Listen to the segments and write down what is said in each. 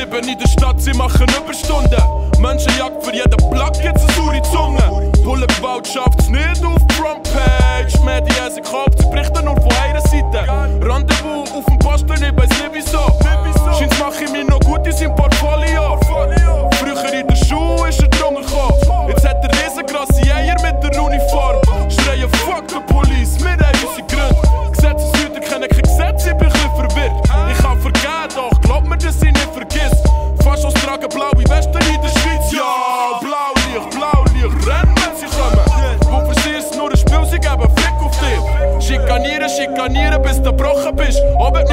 Sieben in der Stadt, sie machen Überstunden. Menschenjagd für jeden Plug, jetzt eine saure Zunge. Bullet Bout schafft's nicht auf die Frontpage. Medien sind Kopf, sie berichten nur von einer Seite. Rendezvous auf dem Posten, ich weiß nicht wieso. Scheint's mache ich mir noch gut in seinem Portfolio. Früher in der Schuhe ist er drungen gekommen. Jetzt hat er riesengroße Eier mit der Uniform. Schreien Fuck the Police, mit haben unsere Gründe. Gesetzeshüter kennen kein Gesetz, ich bin ein verwirrt. Ich kann vergeben, doch glaub mir, das sind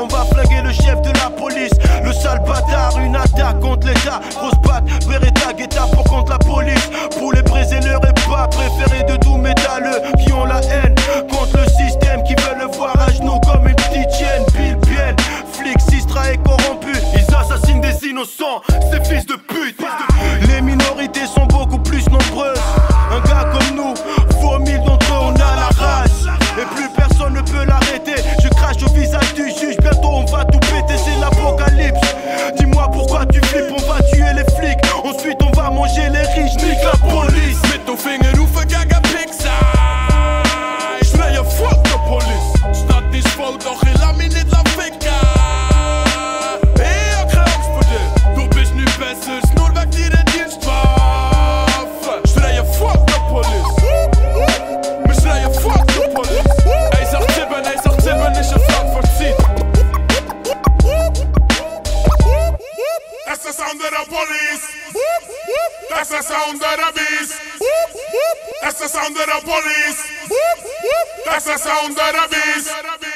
On va flaguer le chef de la police Le sale bâtard Une attaque contre l'état Grosse patte Beretta Guetta pour contre la police Pour les briser et pas préférés de tout métalleux Qui ont la haine Contre le système Qui veulent le voir à genoux Comme une petite chienne Pile bien flics, Sistra et corrompu Ils assassinent des innocents Ces fils de pute Les minorités sont beaucoup That's the sound of the beast. That's the sound of the police. That's the sound of the beast.